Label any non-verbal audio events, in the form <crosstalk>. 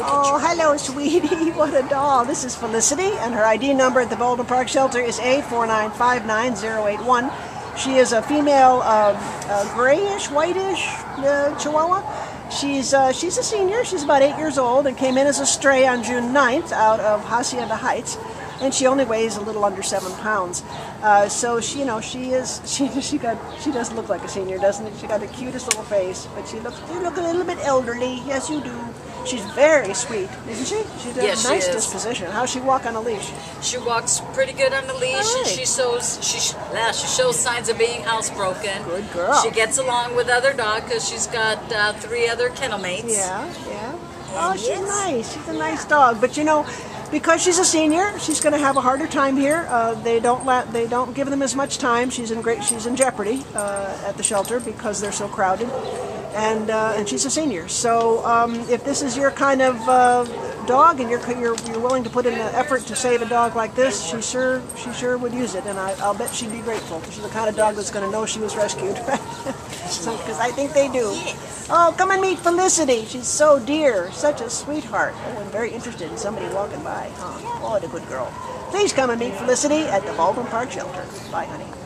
Oh, hello, sweetie. <laughs> What a doll. This is Felicity, and her ID number at the Baldwin Park Shelter is A4959081. She is a female, uh, uh, grayish, whitish uh, Chihuahua. She's uh, she's a senior. She's about eight years old and came in as a stray on June 9th out of Hacienda Heights, and she only weighs a little under seven pounds. Uh, so she, you know, she is <laughs> she she got she does look like a senior, doesn't it? She got the cutest little face, but she looks you look a little bit elderly. Yes, you do. She's very sweet, isn't she? She's a Yes, she nice is. disposition. How's she walk on a leash? She walks pretty good on the leash, and she shows she yeah, she shows signs of being housebroken. Good girl. She gets along with other dogs because she's got uh, three other kennel mates. Yeah, yeah. Oh, she's nice. She's a nice dog. But you know, because she's a senior, she's going to have a harder time here. Uh, they don't let they don't give them as much time. She's in great. She's in jeopardy uh, at the shelter because they're so crowded, and uh, and she's a senior. So um, if this is your kind of uh, dog and you're, you're you're willing to put in an effort to save a dog like this, she sure she sure would use it, and I, I'll bet she'd be grateful. She's the kind of dog that's going to know she was rescued. <laughs> Because I think they do. Oh, come and meet Felicity. She's so dear, such a sweetheart. Oh, I'm very interested in somebody walking by. Huh? Oh, what a good girl. Please come and meet Felicity at the Baldwin Park Shelter. Bye, honey.